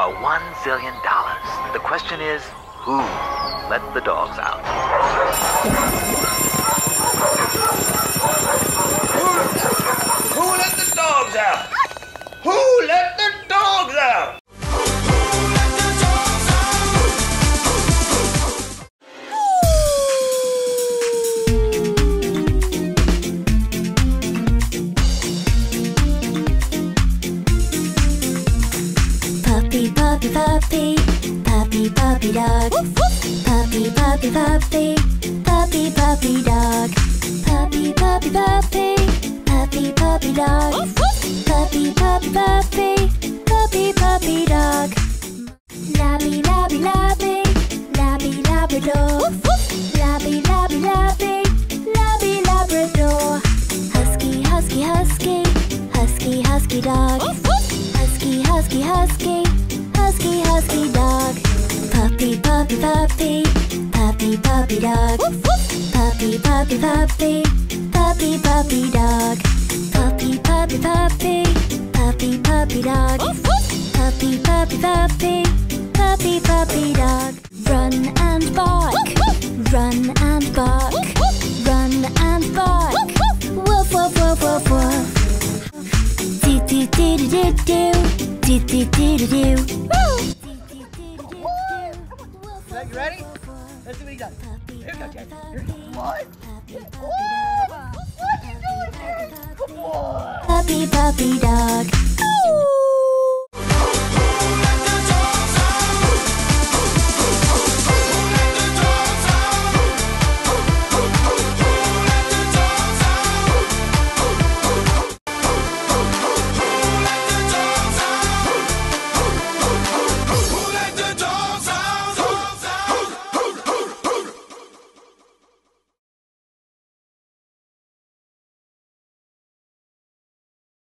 are one zillion dollars. The question is, who let the dogs out? Who let the dogs out? Who let Puppy, puppy, puppy, puppy, dog. Puppy, puppy, puppy, puppy, puppy dog. Puppy, puppy, puppy, puppy, puppy dog. Puppy, puppy, puppy, puppy, puppy dog. Labby, labby, labby, labby, labrador. Labby, labby, labby, labby, labrador. Husky, husky, husky, husky, husky dog. Husky, husky, husky, Puppy, puppy, puppy, puppy, dog. Puppy, puppy, puppy, puppy, puppy dog. Puppy, puppy, puppy, puppy, puppy dog. Puppy, puppy, puppy, puppy, puppy dog. Run and bark, run and bark, run and bark. Woof, woof, woof, woof, woof. Do do do do do do do do do do you ready? Let's see what he does. Here we go, Jay. Here we go. One. Puppy puppy dog.